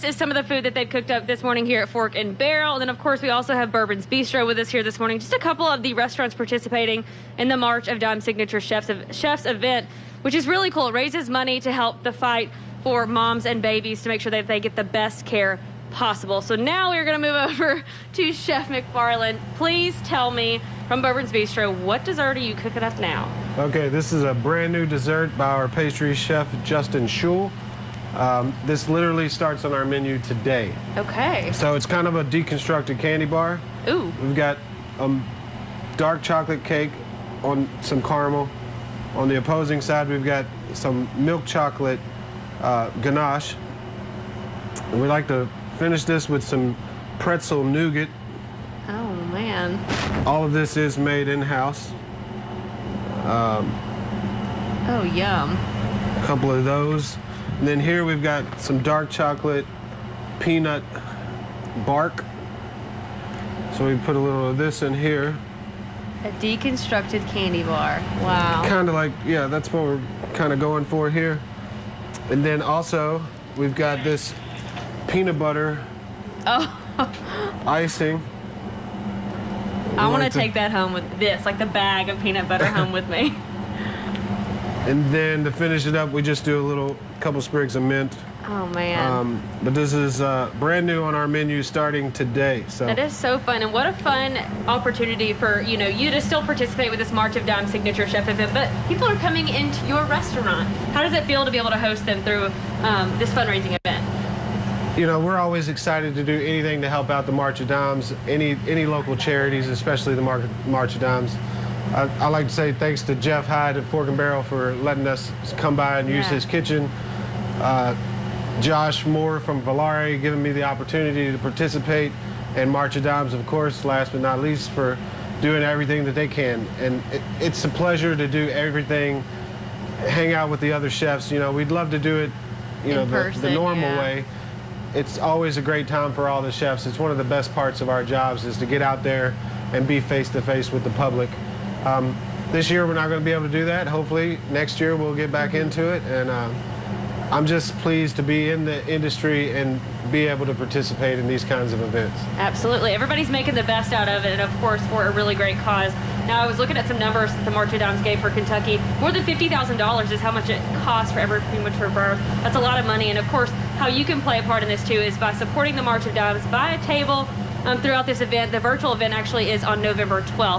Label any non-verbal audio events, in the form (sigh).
This is some of the food that they've cooked up this morning here at Fork and Barrel. And then, of course, we also have Bourbon's Bistro with us here this morning. Just a couple of the restaurants participating in the March of Dime Signature Chefs, Chefs event, which is really cool. It raises money to help the fight for moms and babies to make sure that they get the best care possible. So now we're going to move (laughs) over to Chef McFarland. Please tell me from Bourbon's Bistro, what dessert are you cooking up now? Okay, this is a brand new dessert by our pastry chef, Justin Schul. Um, this literally starts on our menu today. Okay. So it's kind of a deconstructed candy bar. Ooh. We've got um, dark chocolate cake on some caramel. On the opposing side, we've got some milk chocolate uh, ganache. And we like to finish this with some pretzel nougat. Oh, man. All of this is made in-house. Um, oh, yum. A couple of those. And then here we've got some dark chocolate peanut bark. So we put a little of this in here. A deconstructed candy bar. Wow. Kind of like, yeah, that's what we're kind of going for here. And then also, we've got this peanut butter oh. (laughs) icing. I want to take that home with this, like the bag of peanut butter home with me. (laughs) And then to finish it up, we just do a little couple sprigs of mint. Oh man! Um, but this is uh, brand new on our menu starting today. So that is so fun, and what a fun opportunity for you know you to still participate with this March of Dime Signature Chef event. But people are coming into your restaurant. How does it feel to be able to host them through um, this fundraising event? You know, we're always excited to do anything to help out the March of Dimes, any any local charities, especially the March of Dimes. I, I, like to say thanks to Jeff Hyde at Fork and Barrel for letting us come by and yeah. use his kitchen. Uh, Josh Moore from Volare giving me the opportunity to participate. And March of Dimes, of course, last but not least, for doing everything that they can. And it, it's a pleasure to do everything, hang out with the other chefs. You know, we'd love to do it, you In know, person, the, the, normal yeah. way. It's always a great time for all the chefs. It's one of the best parts of our jobs is to get out there and be face to face with the public. Um, this year we're not going to be able to do that. Hopefully next year we'll get back into it. And uh, I'm just pleased to be in the industry and be able to participate in these kinds of events. Absolutely. Everybody's making the best out of it, and of course, for a really great cause. Now, I was looking at some numbers that the March of Dimes gave for Kentucky. More than $50,000 is how much it costs for every premature birth. That's a lot of money. And of course, how you can play a part in this too is by supporting the March of Dimes. Buy a table um, throughout this event. The virtual event actually is on November 12th.